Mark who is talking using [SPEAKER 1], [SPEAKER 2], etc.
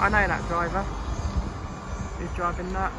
[SPEAKER 1] I know that driver. He's driving that?